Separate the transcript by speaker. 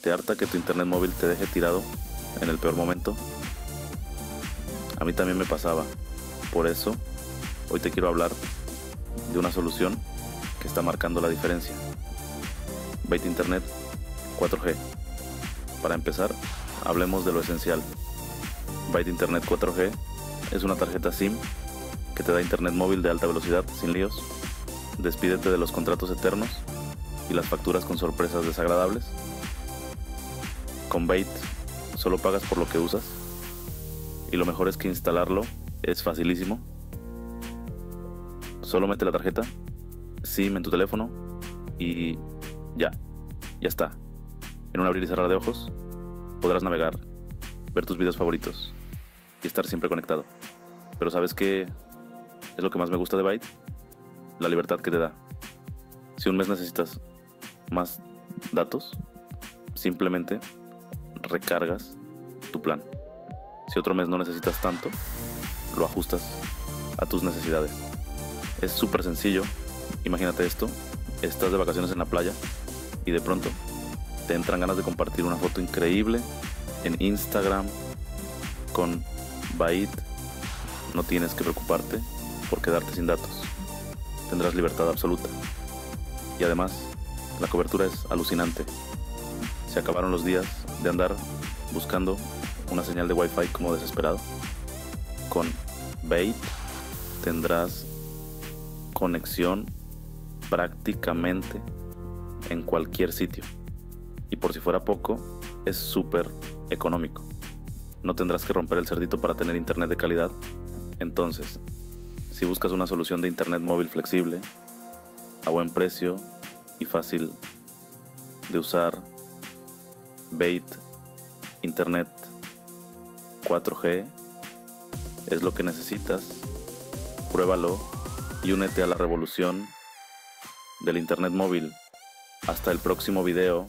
Speaker 1: ¿Te harta que tu internet móvil te deje tirado en el peor momento? A mí también me pasaba. Por eso, hoy te quiero hablar de una solución que está marcando la diferencia. Byte Internet 4G. Para empezar, hablemos de lo esencial. Byte Internet 4G es una tarjeta SIM que te da internet móvil de alta velocidad sin líos. Despídete de los contratos eternos y las facturas con sorpresas desagradables. Con Byte solo pagas por lo que usas y lo mejor es que instalarlo es facilísimo. Solo mete la tarjeta, SIM en tu teléfono y ya, ya está. En un abrir y cerrar de ojos podrás navegar, ver tus videos favoritos y estar siempre conectado. Pero ¿sabes qué es lo que más me gusta de Byte? La libertad que te da. Si un mes necesitas más datos, simplemente recargas tu plan. Si otro mes no necesitas tanto, lo ajustas a tus necesidades. Es súper sencillo. Imagínate esto. Estás de vacaciones en la playa y de pronto te entran ganas de compartir una foto increíble en Instagram con Byte. No tienes que preocuparte por quedarte sin datos. Tendrás libertad absoluta. Y además, la cobertura es alucinante. Se acabaron los días de andar buscando una señal de Wi-Fi como desesperado. Con Bait tendrás conexión prácticamente en cualquier sitio. Y por si fuera poco, es súper económico. No tendrás que romper el cerdito para tener internet de calidad. Entonces, si buscas una solución de internet móvil flexible, a buen precio y fácil de usar, Bait Internet 4G es lo que necesitas. Pruébalo y únete a la revolución del Internet móvil. Hasta el próximo video.